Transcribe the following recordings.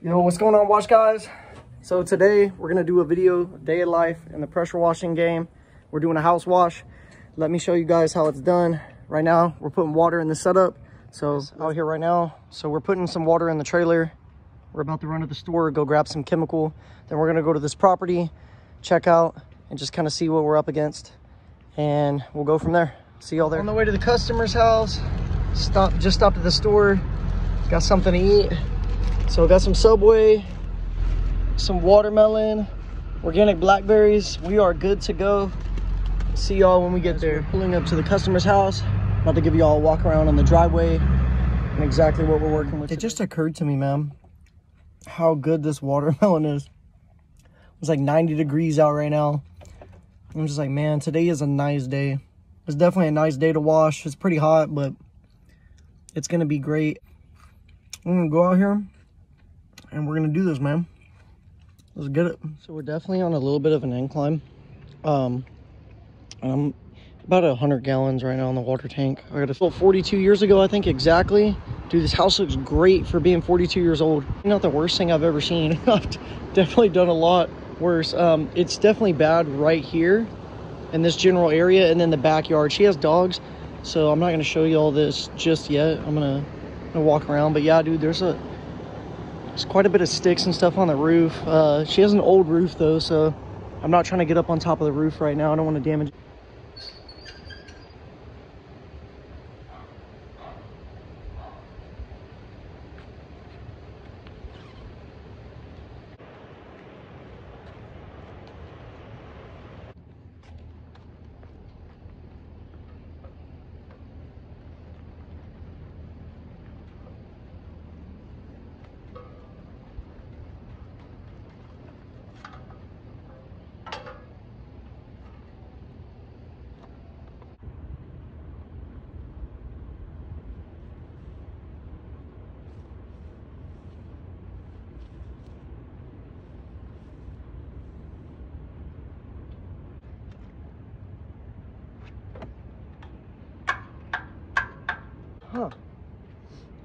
Yo, what's going on, wash guys? So today we're gonna do a video, day of life in the pressure washing game. We're doing a house wash. Let me show you guys how it's done. Right now, we're putting water in the setup. So out here right now, so we're putting some water in the trailer. We're about to run to the store, go grab some chemical. Then we're gonna go to this property, check out, and just kind of see what we're up against. And we'll go from there. See y'all there. On the way to the customer's house, stop, just stopped at the store, got something to eat. So we got some Subway, some watermelon, organic blackberries. We are good to go. See y'all when we get there. Pulling up to the customer's house. About to give y'all a walk around on the driveway and exactly what we're working with. It just occurred to me, ma'am, how good this watermelon is. It's like 90 degrees out right now. I'm just like, man, today is a nice day. It's definitely a nice day to wash. It's pretty hot, but it's gonna be great. I'm gonna go out here and we're gonna do this, man. Let's get it. So we're definitely on a little bit of an incline. Um, I'm about a hundred gallons right now in the water tank. I got a full 42 years ago, I think exactly. Dude, this house looks great for being 42 years old. Not the worst thing I've ever seen. I've definitely done a lot worse. Um, it's definitely bad right here in this general area and then the backyard. She has dogs, so I'm not gonna show you all this just yet. I'm gonna, gonna walk around, but yeah, dude, there's a there's quite a bit of sticks and stuff on the roof. Uh, she has an old roof though, so I'm not trying to get up on top of the roof right now. I don't want to damage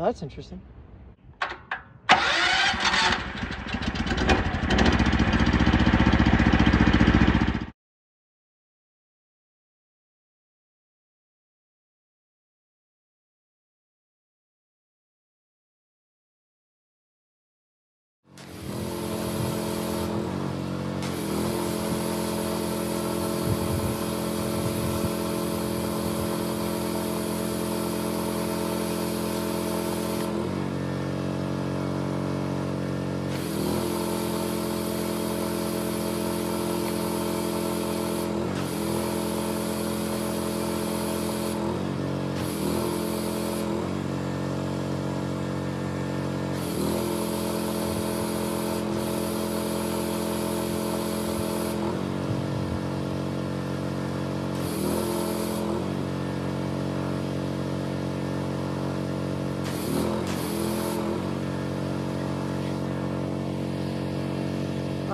Well, that's interesting.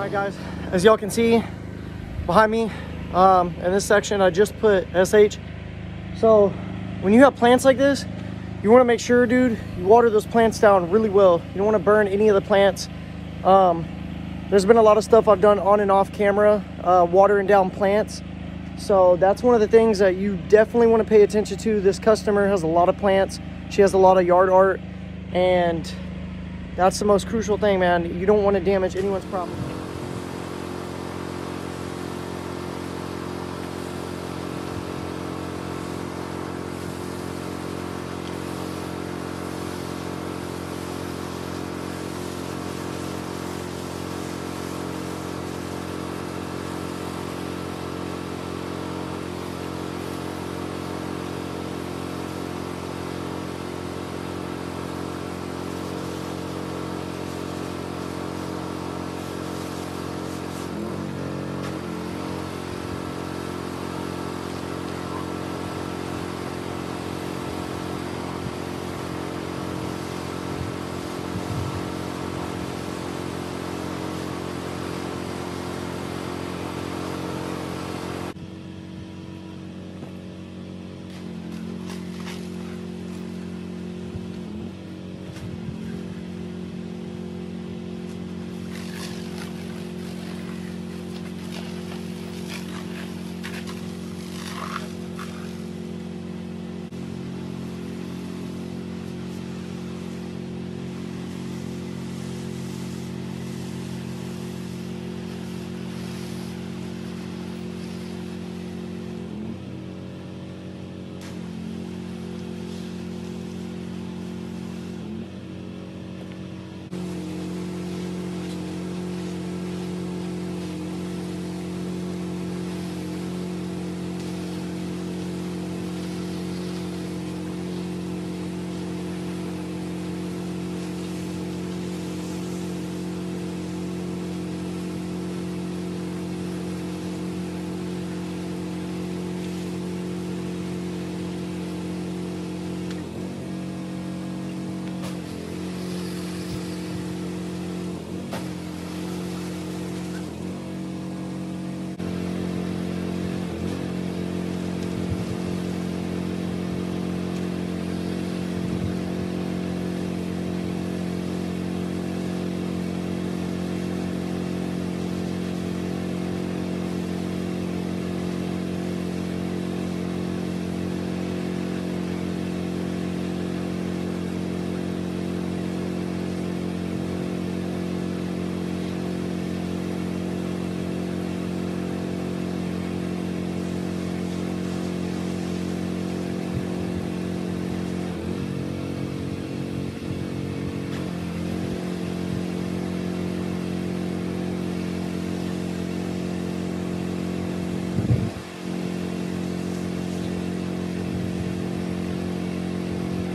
Right, guys, as y'all can see behind me, um, in this section, I just put SH. So when you have plants like this, you wanna make sure, dude, you water those plants down really well. You don't wanna burn any of the plants. Um, there's been a lot of stuff I've done on and off camera, uh, watering down plants. So that's one of the things that you definitely wanna pay attention to. This customer has a lot of plants. She has a lot of yard art and that's the most crucial thing, man. You don't wanna damage anyone's property.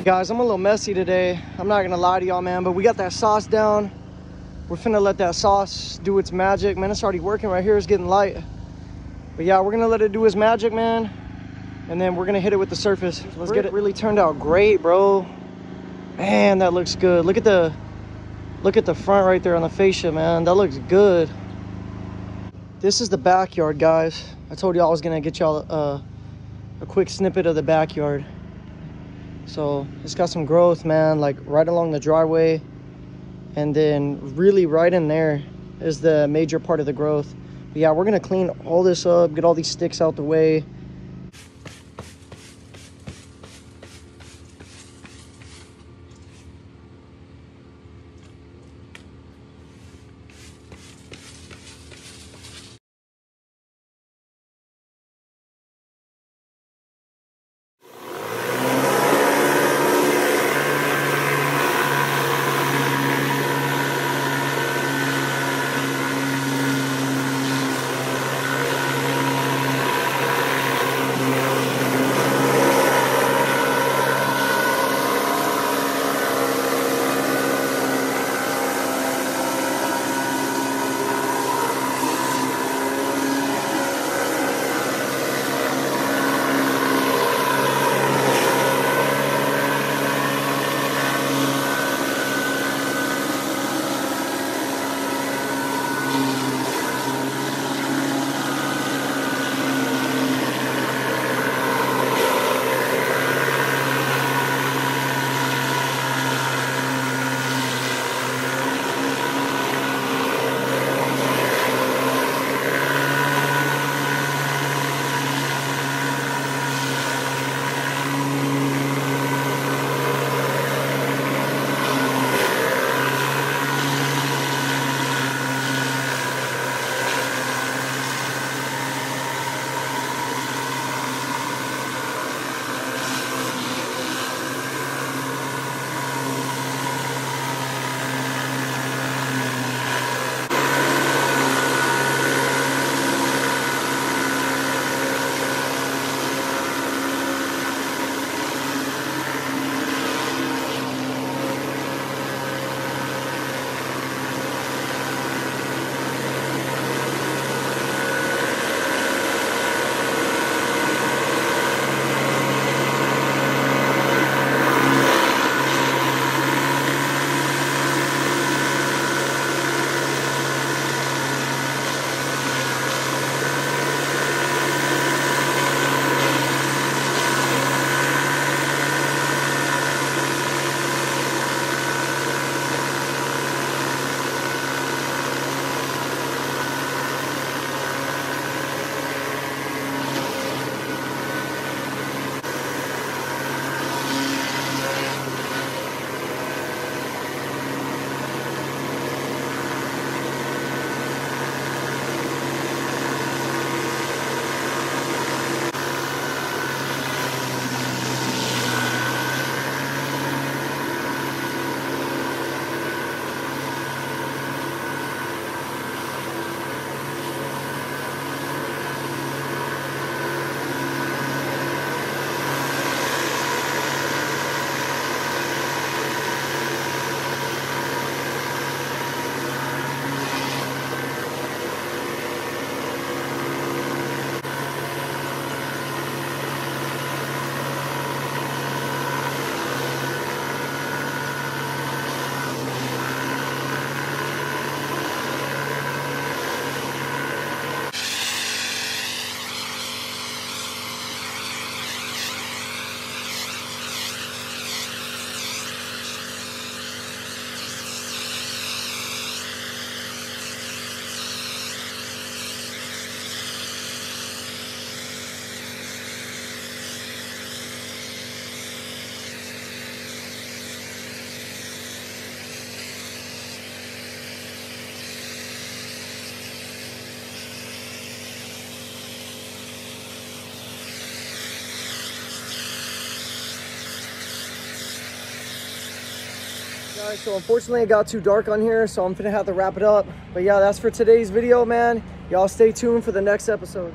Guys, I'm a little messy today. I'm not gonna lie to y'all, man, but we got that sauce down. We're finna let that sauce do its magic. Man, it's already working right here. It's getting light. But yeah, we're gonna let it do its magic, man. And then we're gonna hit it with the surface. Let's get it. Really turned out great, bro. Man, that looks good. Look at the, look at the front right there on the fascia, man. That looks good. This is the backyard, guys. I told y'all I was gonna get y'all uh, a quick snippet of the backyard. So it's got some growth, man, like right along the driveway. And then really right in there is the major part of the growth. But yeah, we're gonna clean all this up, get all these sticks out the way. Guys, so unfortunately it got too dark on here, so I'm gonna have to wrap it up. But yeah, that's for today's video, man. Y'all stay tuned for the next episode.